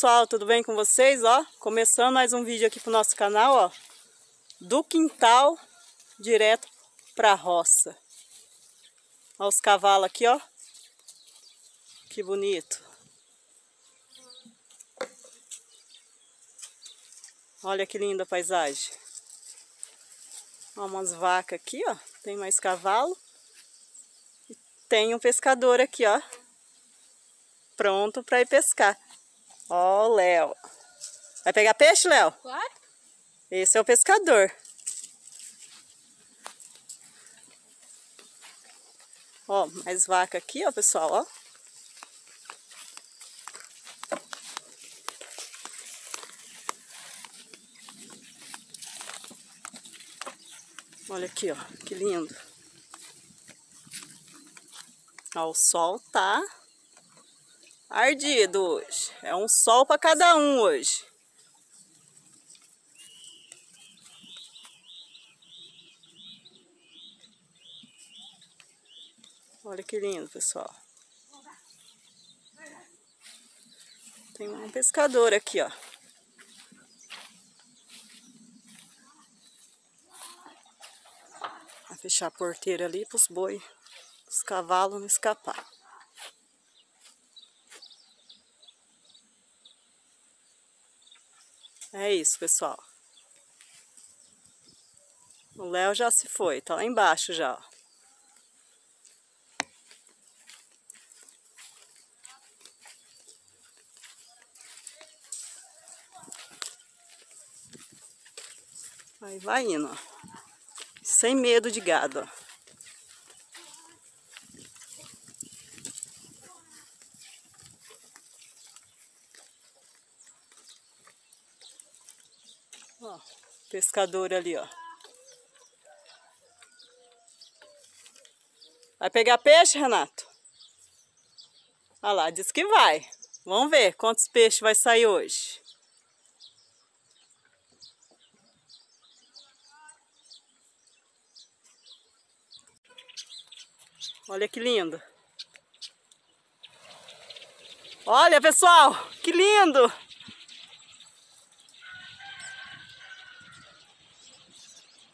Pessoal, tudo bem com vocês? Ó, começando mais um vídeo aqui pro nosso canal, ó. Do quintal direto pra roça. Ó os cavalos aqui, ó. Que bonito. Olha que linda paisagem. Ó, umas vacas aqui, ó. Tem mais cavalo. E tem um pescador aqui, ó. Pronto para ir pescar. Ó, o Léo. Vai pegar peixe, Léo? Claro. Esse é o pescador. Ó, mais vaca aqui, ó, pessoal, ó. Olha aqui, ó, que lindo. Ó, o sol tá ardido hoje. É um sol para cada um hoje. Olha que lindo, pessoal. Tem um pescador aqui, ó. Vai fechar a porteira ali para os boi, os cavalos não escapar. É isso, pessoal. O Léo já se foi, tá lá embaixo já, ó. Aí vai indo, ó. Sem medo de gado, ó. Pescador ali, ó. Vai pegar peixe, Renato? Olha lá, diz que vai. Vamos ver quantos peixes vai sair hoje. Olha que lindo. Olha, pessoal, que lindo!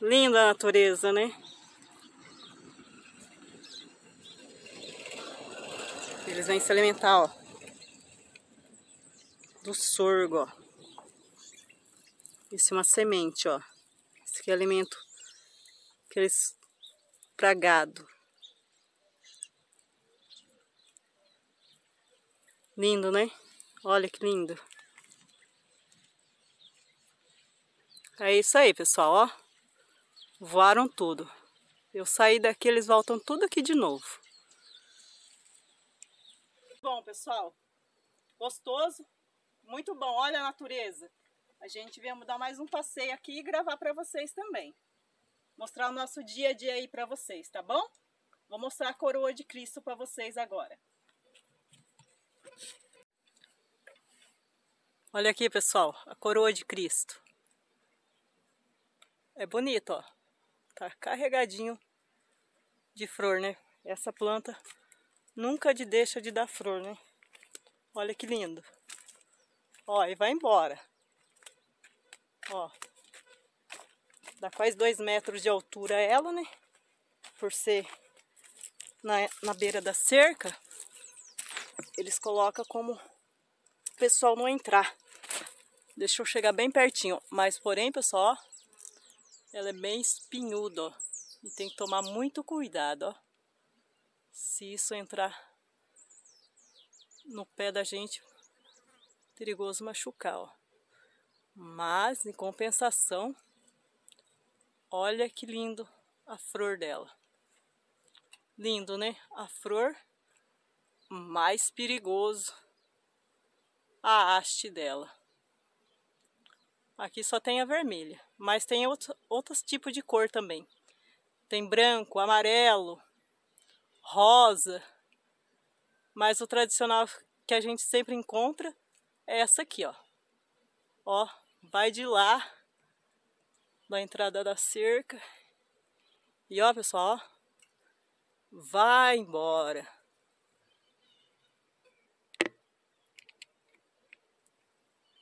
Linda a natureza, né? Eles vêm se alimentar, ó. Do sorgo, ó. Isso é uma semente, ó. Esse aqui é alimento que eles pra gado. Lindo, né? Olha que lindo. É isso aí, pessoal, ó. Voaram tudo. Eu saí daqui, eles voltam tudo aqui de novo. Bom, pessoal. Gostoso. Muito bom. Olha a natureza. A gente viemos dar mais um passeio aqui e gravar para vocês também. Mostrar o nosso dia a dia aí para vocês, tá bom? Vou mostrar a coroa de Cristo para vocês agora. Olha aqui, pessoal, a coroa de Cristo. É bonito, ó. Tá carregadinho de flor, né? Essa planta nunca de deixa de dar flor, né? Olha que lindo. Ó, e vai embora. Ó. Dá quase dois metros de altura ela, né? Por ser na, na beira da cerca, eles colocam como o pessoal não entrar. Deixa eu chegar bem pertinho. Mas, porém, pessoal, ó, ela é bem espinhuda, ó. E tem que tomar muito cuidado, ó. Se isso entrar no pé da gente, perigoso machucar, ó. Mas, em compensação, olha que lindo a flor dela. Lindo, né? A flor mais perigoso a haste dela. Aqui só tem a vermelha, mas tem outro, outros tipos de cor também. Tem branco, amarelo, rosa, mas o tradicional que a gente sempre encontra é essa aqui, ó. Ó, vai de lá, da entrada da cerca. E ó, pessoal, ó, vai embora.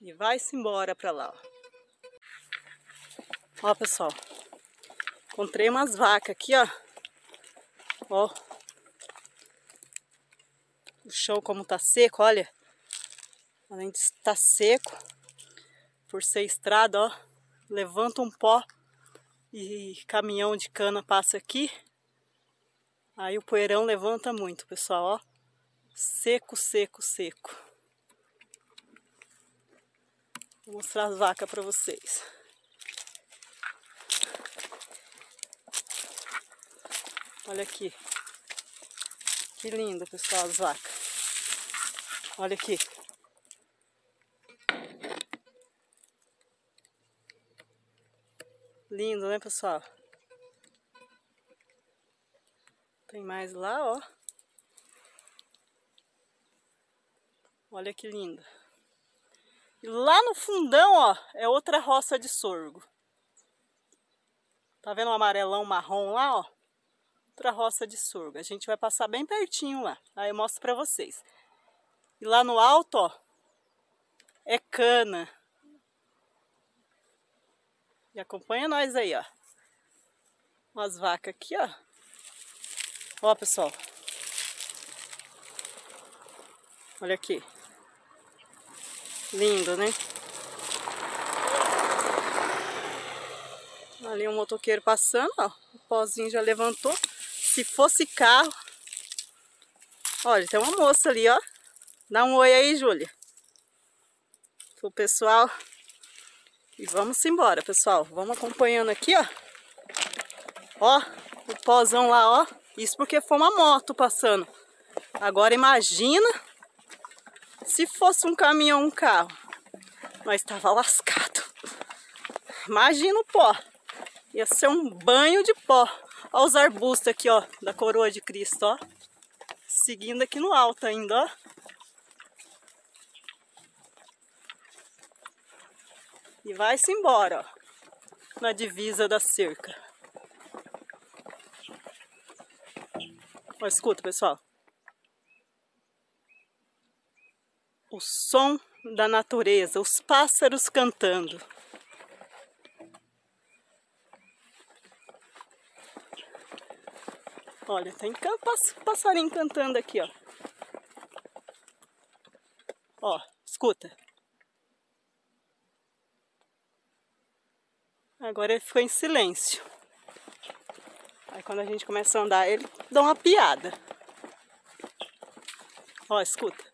E vai-se embora pra lá, ó. Ó, pessoal. Encontrei umas vacas aqui, ó. Ó. O chão como tá seco, olha. Além de estar seco, por ser estrada, ó. Levanta um pó e caminhão de cana passa aqui. Aí o poeirão levanta muito, pessoal, ó. Seco, seco, seco. Vou mostrar as vacas para vocês. Olha aqui. Que lindo, pessoal, as vacas. Olha aqui. Lindo, né, pessoal? Tem mais lá, ó. Olha que lindo. E lá no fundão, ó, é outra roça de sorgo. Tá vendo o amarelão marrom lá, ó? outra roça de sorgo. A gente vai passar bem pertinho lá. Aí eu mostro pra vocês. E lá no alto, ó, é cana. E acompanha nós aí, ó. Umas vacas aqui, ó. Ó, pessoal. Olha aqui. Lindo, né? Ali um motoqueiro passando, ó. O pozinho já levantou. Se fosse carro... Olha, tem uma moça ali, ó. Dá um oi aí, Júlia. O pessoal. E vamos embora, pessoal. Vamos acompanhando aqui, ó. Ó, o pozão lá, ó. Isso porque foi uma moto passando. Agora imagina se fosse um caminhão, um carro. Nós estava lascado. Imagina o pó. Ia ser um banho de pó. Olha os arbustos aqui, ó, da coroa de Cristo, ó. Seguindo aqui no alto ainda, ó. E vai-se embora, ó. Na divisa da cerca. Ó, escuta, pessoal. O som da natureza, os pássaros cantando. Olha, tem passarinho cantando aqui, ó. Ó, escuta. Agora ele ficou em silêncio. Aí quando a gente começa a andar, ele dá uma piada. Ó, escuta.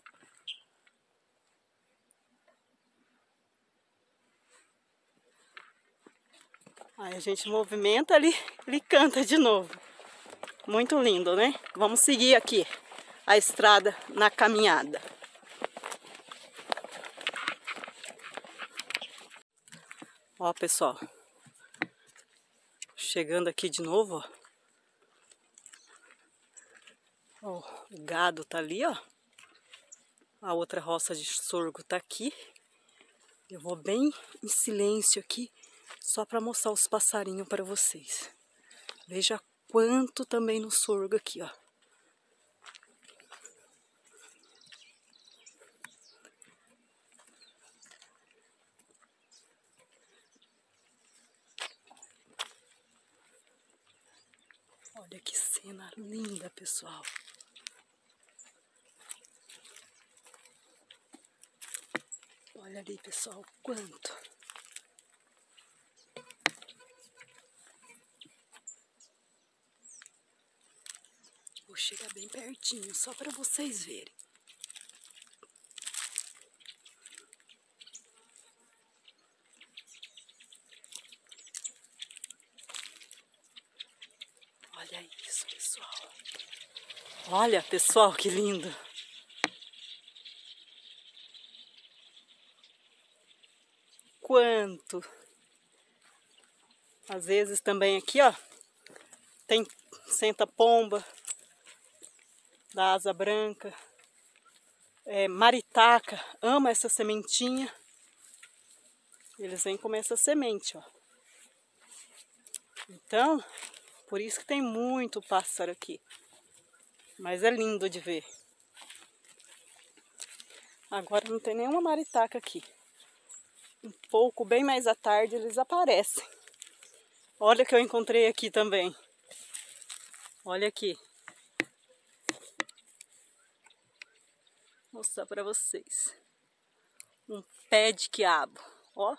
Aí a gente movimenta ali, ele canta de novo. Muito lindo, né? Vamos seguir aqui a estrada na caminhada. Ó, pessoal. Chegando aqui de novo, ó. O gado tá ali, ó. A outra roça de sorgo tá aqui. Eu vou bem em silêncio aqui, só para mostrar os passarinhos para vocês. Veja quanto também no sorgo aqui, ó. Olha que cena linda, pessoal. Olha ali, pessoal, quanto. Chegar bem pertinho, só para vocês verem. Olha isso, pessoal. Olha, pessoal, que lindo. Quanto. Às vezes também aqui, ó, tem senta pomba, da asa branca. É, maritaca, ama essa sementinha. Eles vêm comer essa semente, ó. Então, por isso que tem muito pássaro aqui. Mas é lindo de ver. Agora não tem nenhuma maritaca aqui. um pouco, bem mais à tarde, eles aparecem. Olha que eu encontrei aqui também. Olha aqui. Mostrar para vocês. Um pé de quiabo, ó.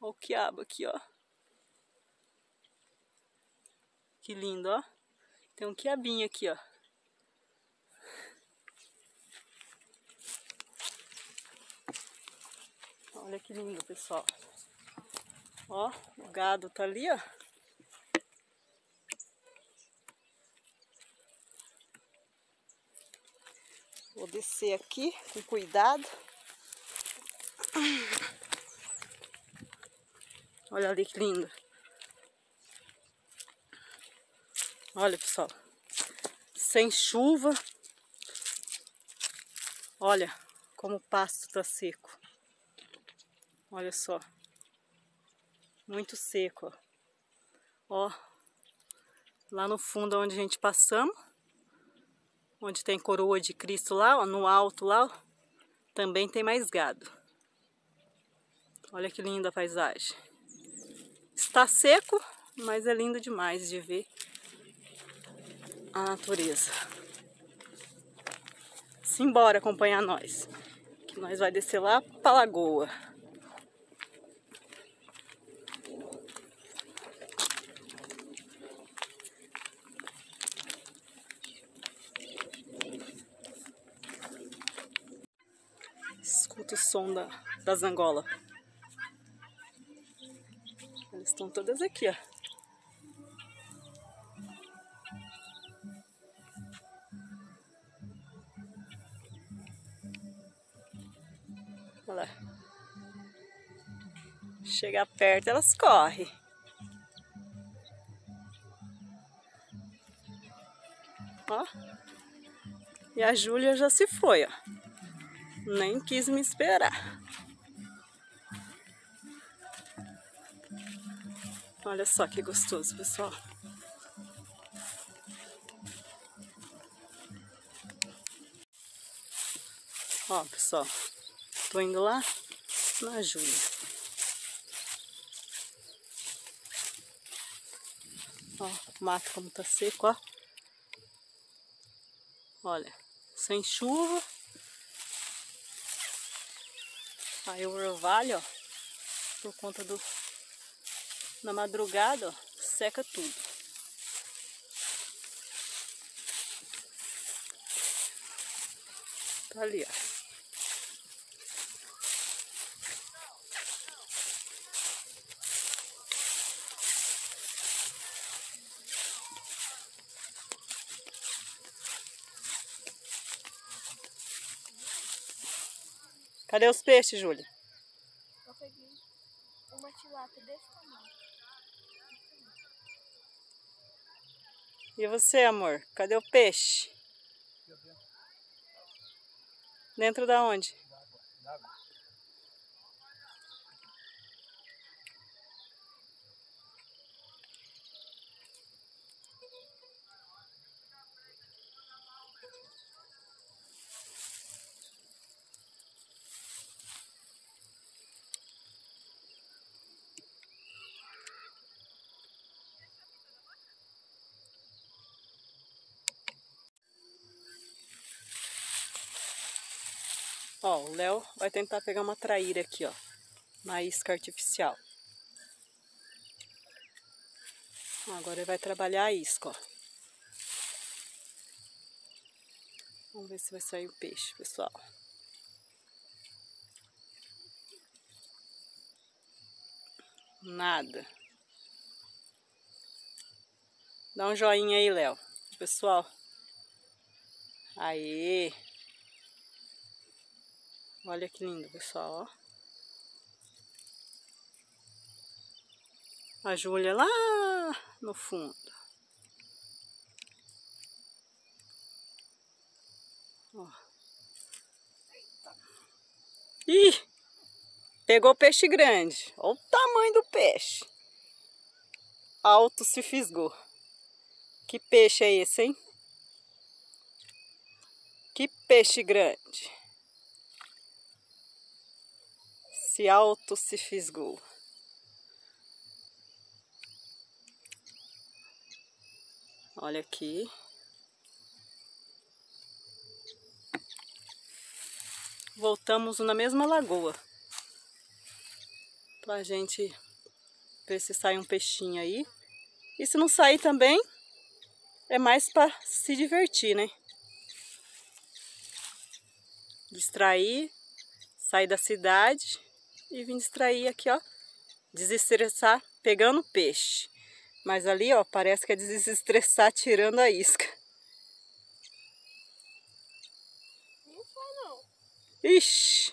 Ó o quiabo aqui, ó. Que lindo, ó. Tem um quiabinho aqui, ó. Olha que lindo, pessoal. Ó, o gado tá ali, ó. Descer aqui com cuidado. Olha ali que lindo. Olha, pessoal. Sem chuva. Olha como o pasto tá seco. Olha só. Muito seco, ó. ó. Lá no fundo onde a gente passamos. Onde tem coroa de Cristo lá, ó, no alto lá, ó, também tem mais gado. Olha que linda a paisagem. Está seco, mas é lindo demais de ver a natureza. Simbora acompanhar nós. Que nós vai descer lá para a lagoa. Escuta o som da. Elas estão todas aqui, ó. Olha lá. Chega perto, elas correm. Ó. E a Júlia já se foi, ó. Nem quis me esperar. Olha só que gostoso, pessoal. Ó, pessoal, tô indo lá na Júlia. Ó, o mato como tá seco, ó. Olha, sem chuva. Aí o orvalho, ó, por conta do na madrugada, ó, seca tudo. Tá ali, ó. Cadê os peixes, Júlia? Eu peguei uma tilápia desse tamanho. E você, amor? Cadê o peixe? Dentro da onde? Léo vai tentar pegar uma traíra aqui, ó. Na isca artificial. Agora ele vai trabalhar a isca, ó. Vamos ver se vai sair o peixe, pessoal. Nada. Dá um joinha aí, Léo. Pessoal. Aê! Olha que lindo, pessoal, ó. A Júlia lá no fundo. Ó. Ih! Pegou peixe grande. Olha o tamanho do peixe. Alto se fisgou. Que peixe é esse, hein? Que peixe grande. Se auto se fisgou. Olha aqui. Voltamos na mesma lagoa. Pra gente ver se sai um peixinho aí. E se não sair também, é mais para se divertir, né? Distrair, sair da cidade e vir distrair aqui, ó. Desestressar pegando peixe. Mas ali, ó, parece que é desestressar tirando a isca. Não foi, não. Ixi!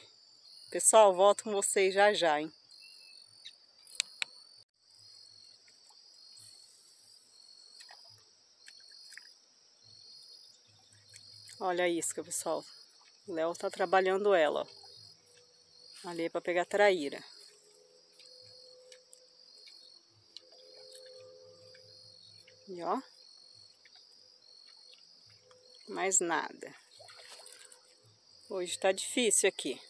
Pessoal, volto com vocês já já, hein? Olha a isca, pessoal. O Léo tá trabalhando ela, ó. Ali é pra pegar traíra. E ó. Mais nada. Hoje tá difícil aqui.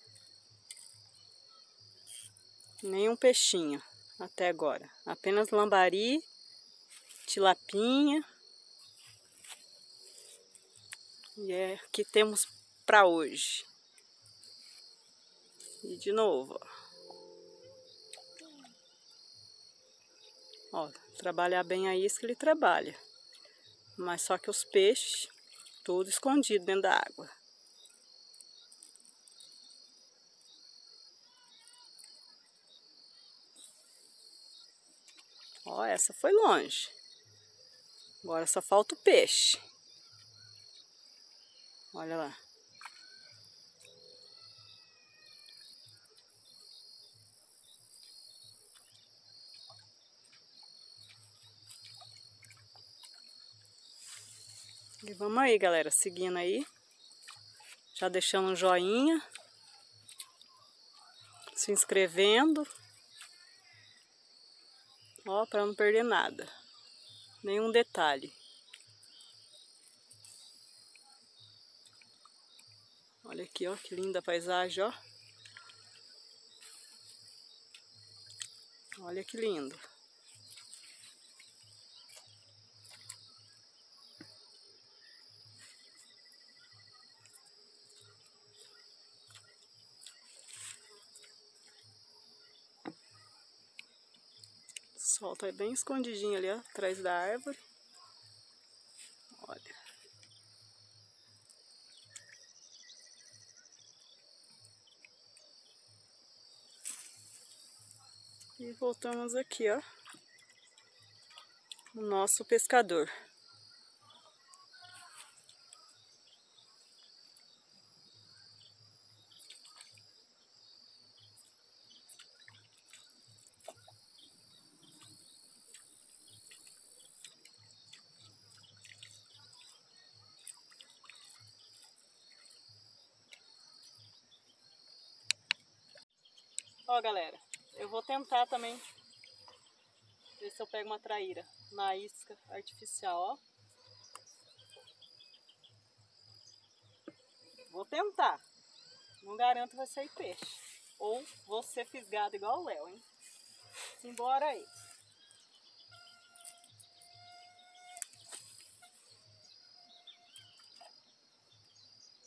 Nenhum peixinho até agora. Apenas lambari, tilapinha. E é o que temos para hoje. E de novo, ó. trabalhar bem a isca ele trabalha. Mas só que os peixes, tudo escondido dentro da água. Ó, essa foi longe. Agora só falta o peixe. Olha lá. E vamos aí, galera, seguindo aí. Já deixando um joinha. Se inscrevendo. Ó, para não perder nada. Nenhum detalhe. Olha aqui, ó, que linda paisagem, ó. Olha que lindo. Sol tá bem escondidinho ali, ó, atrás da árvore. E voltamos aqui, ó. O nosso pescador. Ó, galera, eu vou tentar também ver se eu pego uma traíra na isca artificial, ó. Vou tentar. Não garanto vai sair peixe. Ou vou ser fisgado igual o Léo, hein? Simbora aí.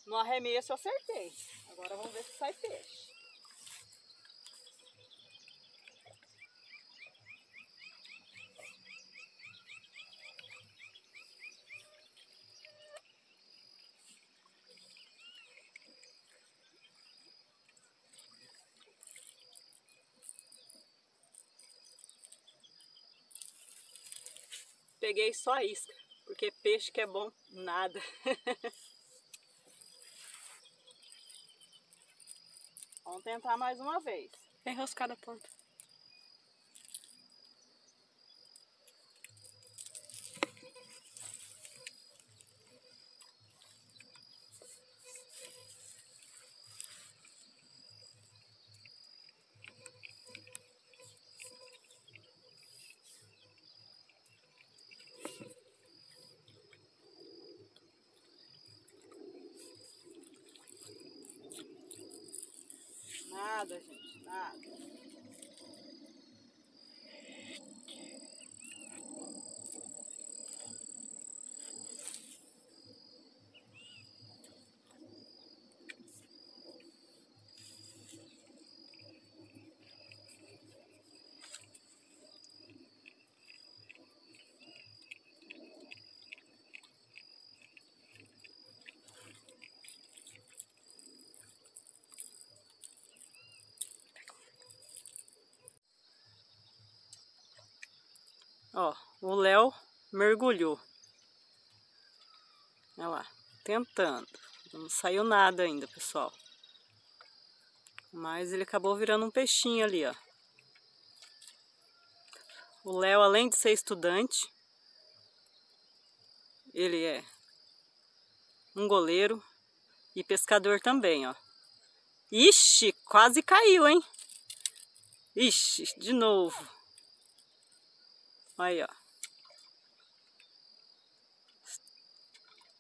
No arremesso eu acertei. Agora vamos ver se sai peixe. Peguei só a isca, porque peixe que é bom, nada. Vamos tentar mais uma vez. Enroscada a ponta. Nada, gente, nada. Ó, o Léo mergulhou. Olha lá, tentando. Não saiu nada ainda, pessoal. Mas ele acabou virando um peixinho ali, ó. O Léo, além de ser estudante, ele é um goleiro e pescador também, ó. Ixi, quase caiu, hein? Ixi, de novo. Aí, ó.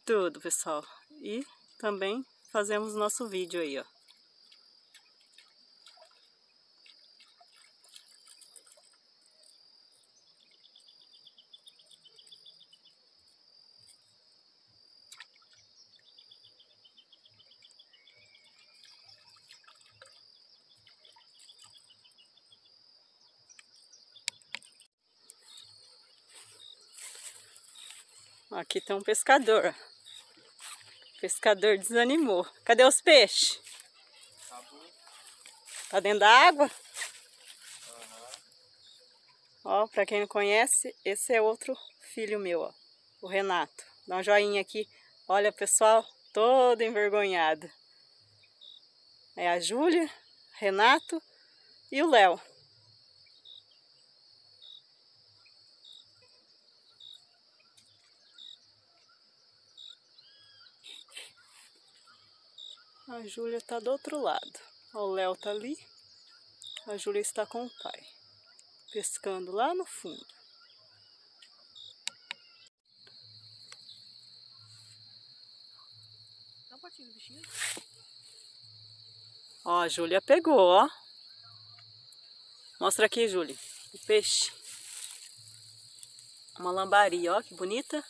Tudo, pessoal. E também fazemos nosso vídeo aí, ó. Aqui tem um pescador. Pescador desanimou. Cadê os peixes? Tá dentro da água? Ó, pra quem não conhece, esse é outro filho meu, ó. O Renato. Dá um joinha aqui. Olha, pessoal, todo envergonhado. É a Júlia, Renato e o Léo. A Júlia está do outro lado. O Léo está ali. A Júlia está com o pai. Pescando lá no fundo. Dá um patinho do bichinho. Ó, a Júlia pegou, ó. Mostra aqui, Júlia. O peixe. Uma lambari, ó, que bonita.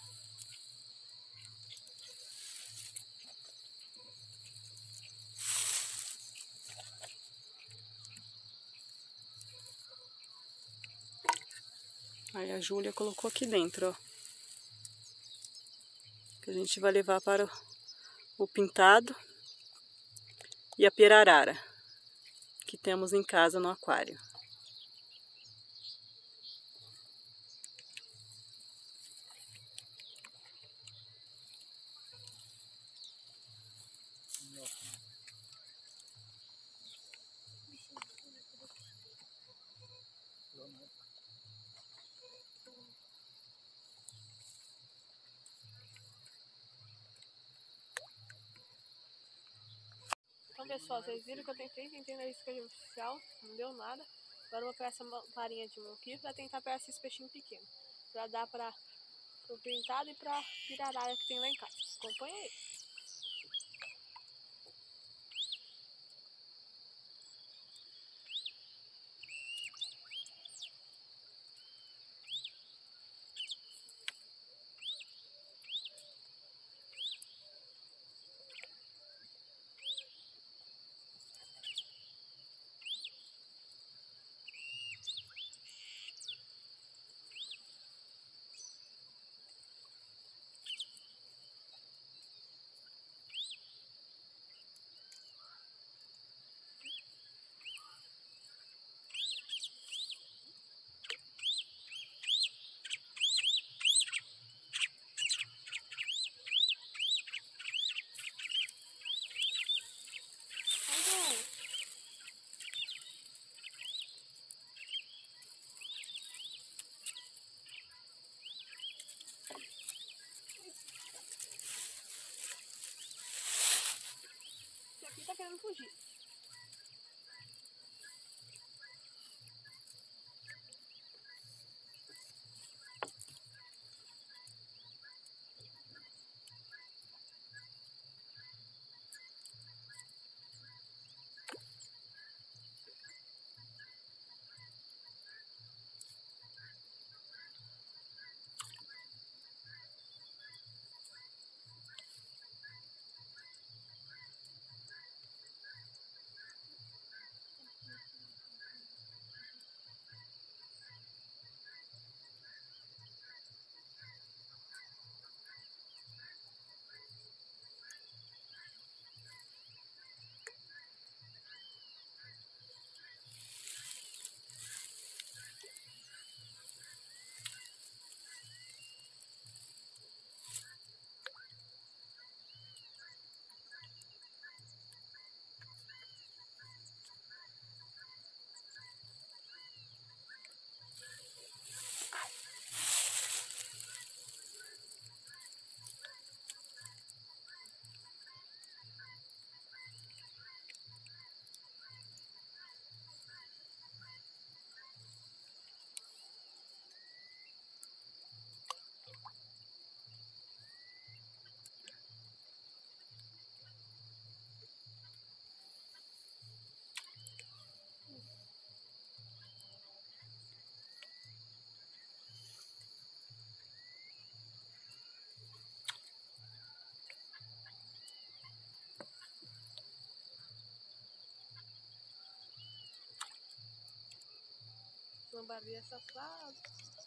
Aí a Júlia colocou aqui dentro, ó. Que a gente vai levar para o, o pintado e a pirarara que temos em casa no aquário. Então, pessoal, vocês viram que eu tentei, tentei na isca artificial, não deu nada. Agora eu vou pegar essa farinha de aqui pra tentar pegar esses peixinhos pequenos. Pra dar pra, pro pintado e pra pirarara que tem lá em casa. Acompanha aí. Mas, é, Esse aqui tá fazendo barulho safado.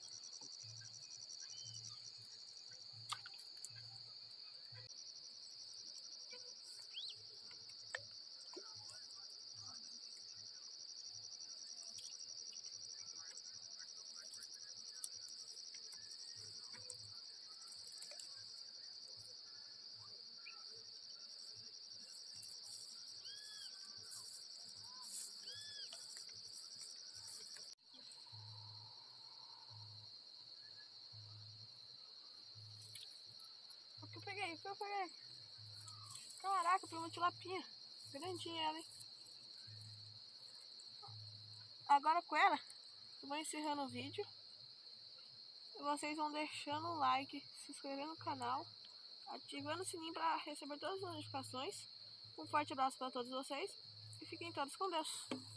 Eu peguei? Caraca, peguei uma tilapinha. Grandinha ela, hein? Agora com ela, eu vou encerrando o vídeo. Vocês vão deixando o like, se inscrevendo no canal, ativando o sininho para receber todas as notificações. Um forte abraço para todos vocês e fiquem todos com Deus.